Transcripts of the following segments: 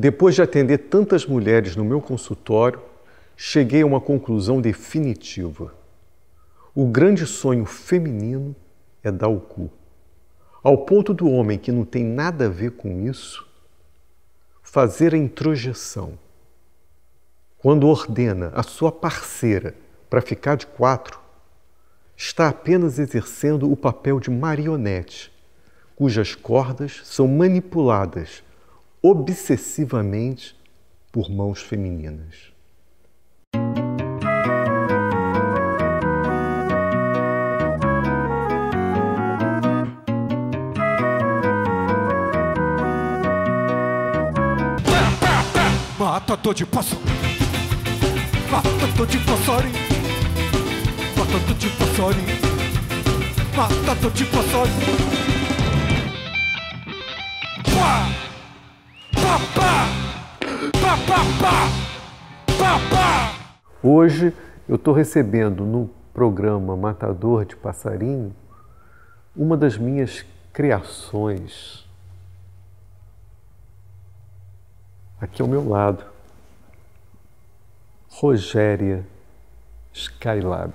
Depois de atender tantas mulheres no meu consultório, cheguei a uma conclusão definitiva. O grande sonho feminino é dar o cu. Ao ponto do homem que não tem nada a ver com isso, fazer a introjeção. Quando ordena a sua parceira para ficar de quatro, está apenas exercendo o papel de marionete, cujas cordas são manipuladas obsessivamente por mãos femininas. Matador de passarinho Matador de passarinho Matador de passarinho Matador de passarinho Hoje eu estou recebendo no programa Matador de Passarinho uma das minhas criações. Aqui ao meu lado, Rogéria Skylab.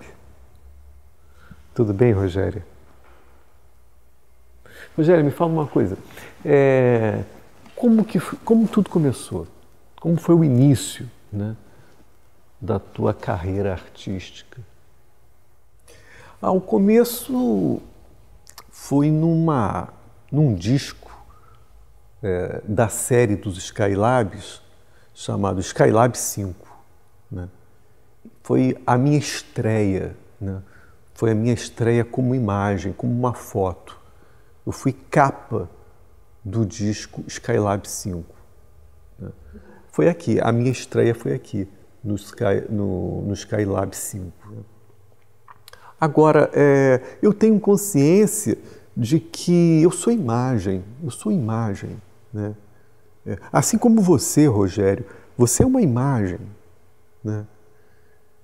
Tudo bem, Rogéria? Rogéria, me fala uma coisa. É, como, que, como tudo começou? Como foi o início né, da tua carreira artística? Ah, o começo foi numa, num disco é, da série dos Skylabs, chamado Skylab 5. Né? Foi a minha estreia, né? foi a minha estreia como imagem, como uma foto. Eu fui capa do disco Skylab 5. Né? Foi aqui, a minha estreia foi aqui, no, Sky, no, no Skylab 5. Né? Agora, é, eu tenho consciência de que eu sou imagem, eu sou imagem. Né? É, assim como você, Rogério, você é uma imagem. Né?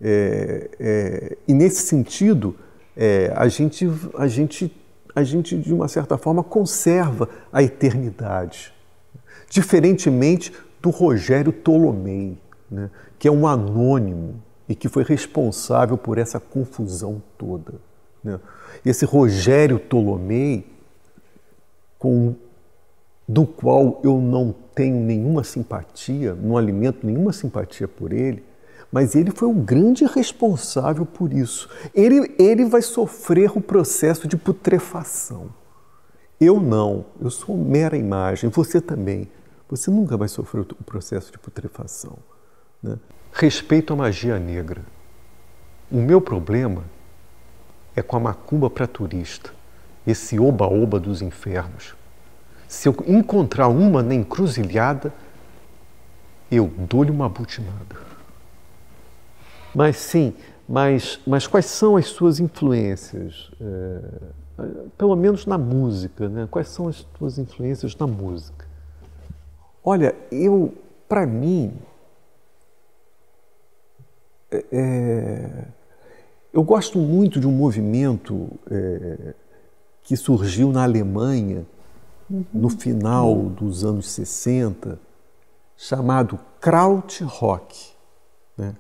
É, é, e nesse sentido, é, a, gente, a, gente, a gente, de uma certa forma, conserva a eternidade. Diferentemente do Rogério Tolomei, né? que é um anônimo e que foi responsável por essa confusão toda. Né? Esse Rogério Tolomei, com do qual eu não tenho nenhuma simpatia, não alimento nenhuma simpatia por ele, mas ele foi o grande responsável por isso. Ele, ele vai sofrer o processo de putrefação. Eu não, eu sou mera imagem, você também. Você nunca vai sofrer o processo de putrefação. Né? Respeito à magia negra. O meu problema é com a macumba para turista, esse oba-oba dos infernos. Se eu encontrar uma na encruzilhada, eu dou-lhe uma butinada. Mas sim, mas, mas quais são as suas influências? É, pelo menos na música, né? Quais são as suas influências na música? Olha, eu, para mim, é, é, eu gosto muito de um movimento é, que surgiu na Alemanha no final dos anos 60, chamado Krautrock. Né?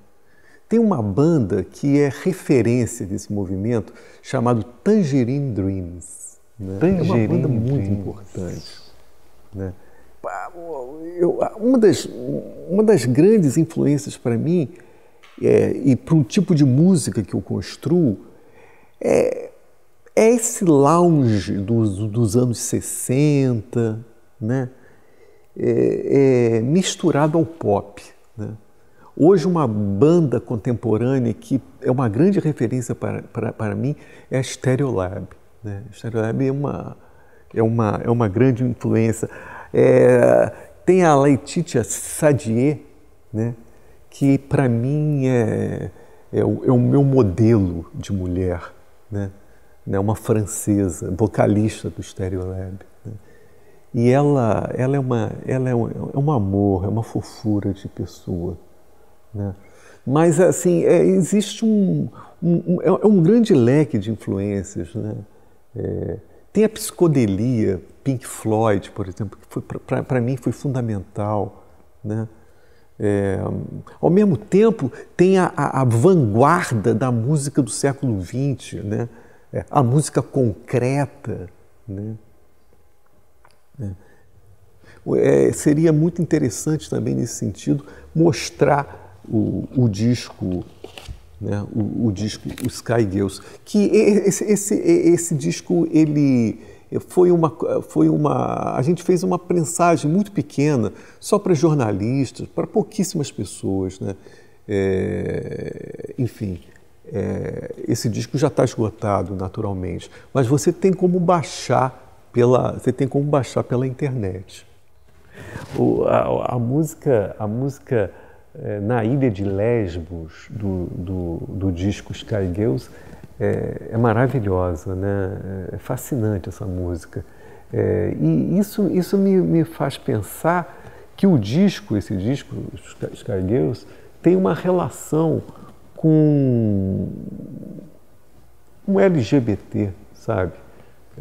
Tem uma banda que é referência desse movimento, chamado Tangerine Dreams. Né? Tangerine é uma banda muito Dreams. importante. Né? Eu, uma, das, uma das grandes influências para mim é, e para um tipo de música que eu construo é, é esse lounge dos, dos anos 60, né? É, é misturado ao pop. Né? Hoje, uma banda contemporânea que é uma grande referência para, para, para mim é a Stereolab. Né? A Stereolab é uma, é uma, é uma grande influência. É, tem a Laetitia Sadier, né? que para mim é, é, o, é o meu modelo de mulher. Né? né, uma francesa, vocalista do Stereolab. Né? E ela, ela, é uma, ela é, um, é um amor, é uma fofura de pessoa. Né? Mas, assim, é, existe um, um, um, é um grande leque de influências. Né? É, tem a psicodelia, Pink Floyd, por exemplo, que para mim foi fundamental. Né? É, ao mesmo tempo, tem a, a, a, vanguarda da música do século XX, né? É, a música concreta. Né? É. é seria muito interessante também, nesse sentido, mostrar o, o disco né, o, o, disco o Sky Girls, que esse, esse, esse disco ele foi uma, foi uma a gente fez uma prensagem muito pequena só para jornalistas, para pouquíssimas pessoas, né? É, enfim, é, esse disco já está esgotado naturalmente, mas você tem como baixar pela você tem como baixar pela internet. O, a, a música a música é, na ilha de Lesbos, do, do, do disco Sky Girls, é, é, maravilhosa, né? é fascinante essa música. É, e isso, isso me, me faz pensar que o disco, esse disco, Sky Girls, tem uma relação com um LGBT, sabe?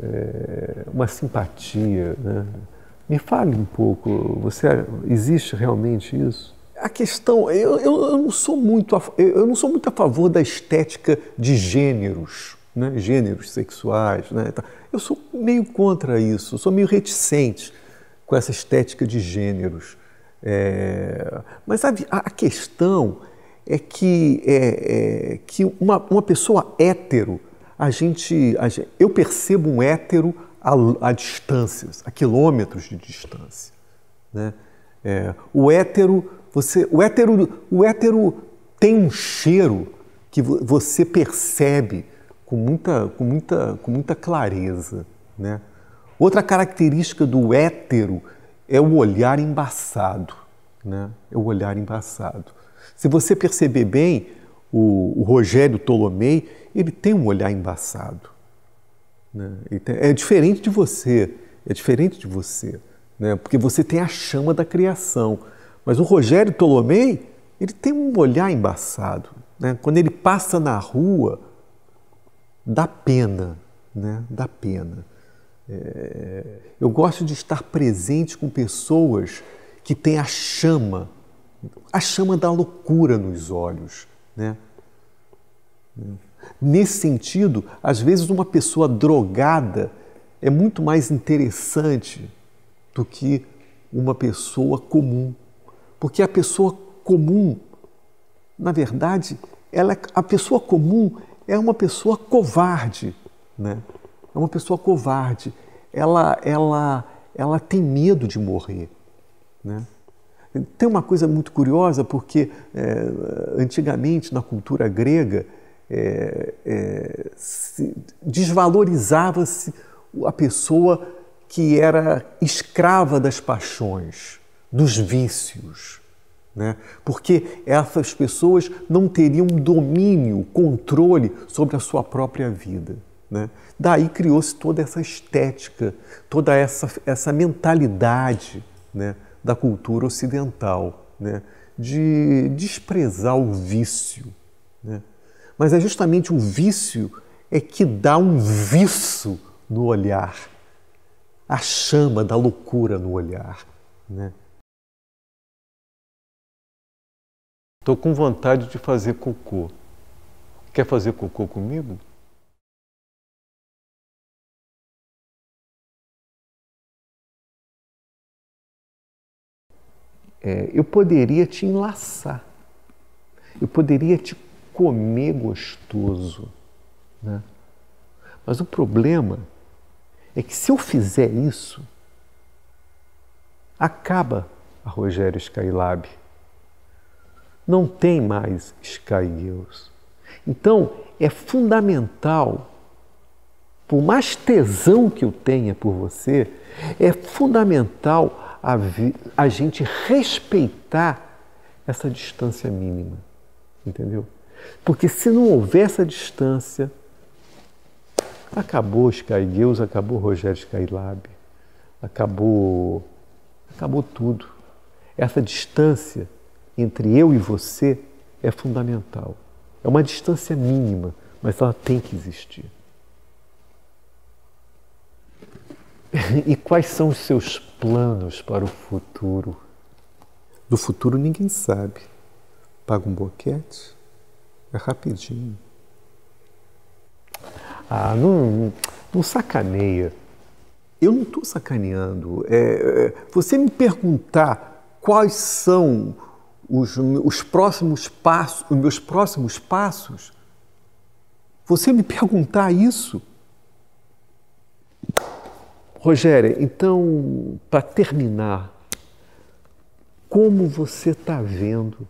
É, uma simpatia, né? Me fale um pouco, você existe realmente isso? A questão, eu, eu, não sou muito a, eu não sou muito a favor da estética de gêneros, né? gêneros sexuais. Né? Eu sou meio contra isso, sou meio reticente com essa estética de gêneros. É, mas a, a, questão é que, é, é, que uma, uma pessoa hétero, a gente, a gente, eu percebo um hétero a, a distâncias, a quilômetros de distância. Né? É, o hétero você, o, hétero, o hétero tem um cheiro que você percebe com muita, com muita, com muita clareza. Né? Outra característica do hétero é o olhar embaçado. Né? É o olhar embaçado. Se você perceber bem, o, o Rogério Tolomei, ele tem um olhar embaçado. Né? Tem, é diferente de você, é diferente de você, né? porque você tem a chama da criação. Mas o Rogério Tolomei, ele tem um olhar embaçado. Né? Quando ele passa na rua, dá pena, né? dá pena. É... Eu gosto de estar presente com pessoas que têm a chama, a chama da loucura nos olhos. Né? Nesse sentido, às vezes uma pessoa drogada é muito mais interessante do que uma pessoa comum. Porque a pessoa comum, na verdade, ela, a pessoa comum é uma pessoa covarde, né? É uma pessoa covarde. Ela, ela, ela tem medo de morrer, né? Tem uma coisa muito curiosa, porque é, antigamente na cultura grega é, é, desvalorizava-se a pessoa que era escrava das paixões dos vícios, né? porque essas pessoas não teriam domínio, controle sobre a sua própria vida. Né? Daí criou-se toda essa estética, toda essa, essa mentalidade né, da cultura ocidental, né, de desprezar o vício. Né? Mas é justamente o vício é que dá um viço no olhar, a chama da loucura no olhar. Né? Estou com vontade de fazer cocô. Quer fazer cocô comigo? É, eu poderia te enlaçar, eu poderia te comer gostoso, né? mas o problema é que se eu fizer isso, acaba a Rogério Skylab não tem mais Sky. Então, é fundamental, por mais tesão que eu tenha por você, é fundamental a, a gente respeitar essa distância mínima. Entendeu? Porque se não houver essa distância, acabou Sky acabou Rogério Skylab, acabou, acabou tudo. Essa distância entre eu e você é fundamental. É uma distância mínima, mas ela tem que existir. E quais são os seus planos para o futuro? Do futuro ninguém sabe. Paga um boquete, é rapidinho. Ah, não, não sacaneia. Eu não estou sacaneando. É, é, você me perguntar quais são os, os próximos passos, os meus próximos passos, você me perguntar isso. Rogério, então, para terminar, como você está vendo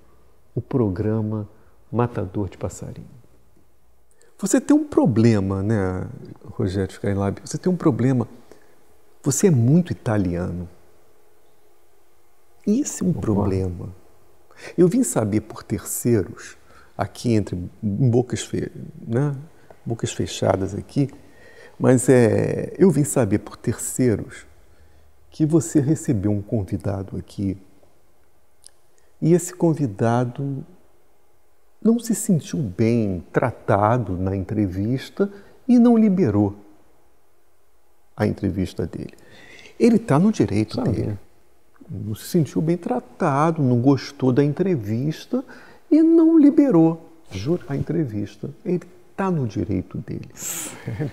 o programa Matador de Passarinho? Você tem um problema, né, Rogério Skylab? Você tem um problema. Você é muito italiano. Isso é um problema. Eu vim saber por terceiros, aqui entre bocas, fe... né? bocas fechadas aqui, mas é, eu vim saber por terceiros que você recebeu um convidado aqui e esse convidado não se sentiu bem tratado na entrevista e não liberou a entrevista dele. Ele está no direito Sabe. dele. Não se sentiu bem tratado, não gostou da entrevista e não liberou Juro. a entrevista. Ele está no direito dele.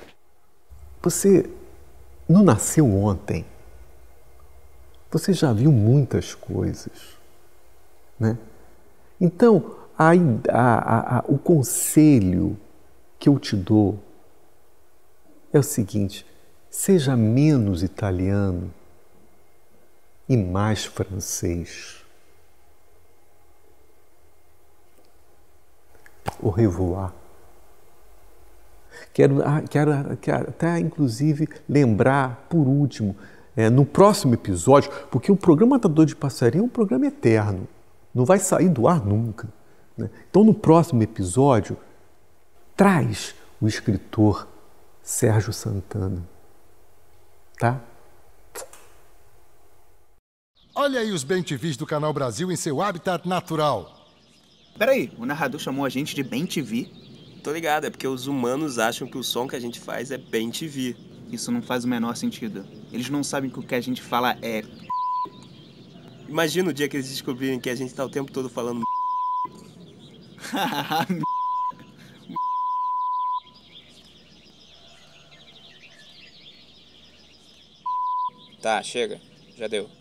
Você não nasceu ontem. Você já viu muitas coisas. Né? Então, a, a, a, o conselho que eu te dou é o seguinte: seja menos italiano e mais francês. Au revoir. Quero, ah, quero, quero até, inclusive, lembrar, por último, é, no próximo episódio, porque o programa Matador de Passarinho é um programa eterno, não vai sair do ar nunca. Né? Então, no próximo episódio, traz o escritor Sérgio Santana. Tá? Olha aí os bem-TVs do Canal Brasil em seu habitat natural. Peraí, o narrador chamou a gente de bem-TV? Tô ligado, é porque os humanos acham que o som que a gente faz é bem-TV. Isso não faz o menor sentido. Eles não sabem que o que a gente fala é. Imagina o dia que eles descobrirem que a gente tá o tempo todo falando. tá, chega. Já deu.